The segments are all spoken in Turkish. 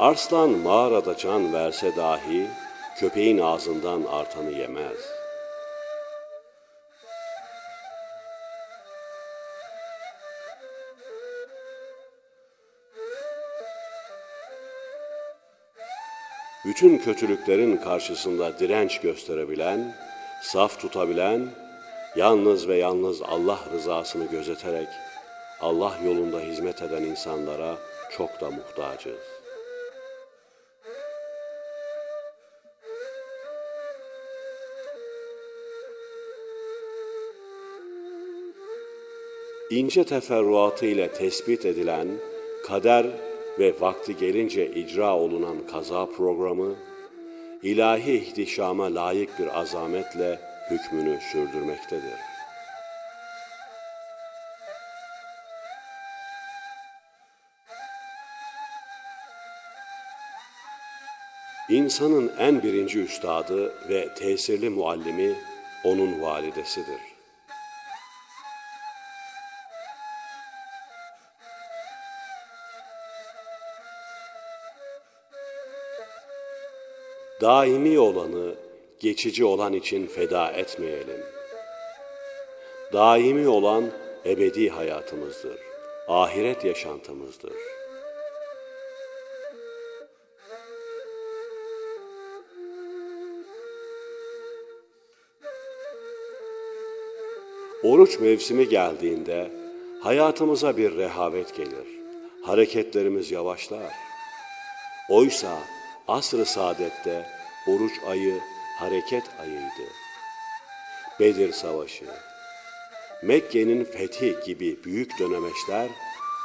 Arslan mağarada can verse dahi, köpeğin ağzından artanı yemez. Bütün kötülüklerin karşısında direnç gösterebilen, saf tutabilen, yalnız ve yalnız Allah rızasını gözeterek Allah yolunda hizmet eden insanlara çok da muhtacız. İnce teferruatı ile tespit edilen kader ve vakti gelince icra olunan kaza programı, ilahi ihtişama layık bir azametle hükmünü sürdürmektedir. İnsanın en birinci üstadı ve tesirli muallimi onun validesidir. Daimi olanı geçici olan için feda etmeyelim. Daimi olan ebedi hayatımızdır, ahiret yaşantımızdır. Oruç mevsimi geldiğinde hayatımıza bir rehavet gelir. Hareketlerimiz yavaşlar. Oysa asr-ı saadette oruç ayı hareket ayıydı. Bedir Savaşı, Mekke'nin fethi gibi büyük dönemeçler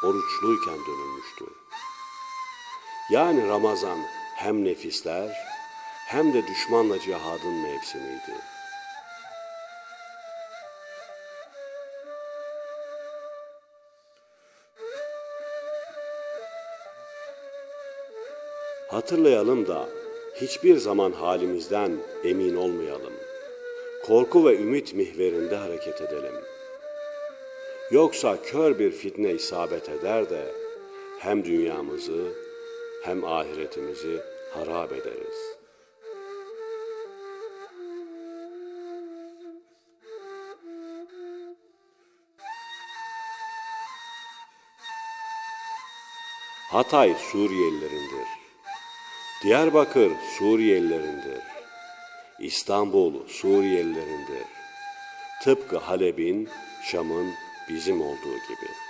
oruçluyken dönülmüştü. Yani Ramazan hem nefisler hem de düşmanla cihadın mevsimiydi. Hatırlayalım da hiçbir zaman halimizden emin olmayalım. Korku ve ümit mihverinde hareket edelim. Yoksa kör bir fitne isabet eder de hem dünyamızı hem ahiretimizi harap ederiz. Hatay Suriyelilerindir. Diyarbakır Suriyelilerindir. İstanbul Suriyelilerindir. Tıpkı Halep'in, Şam'ın bizim olduğu gibi.''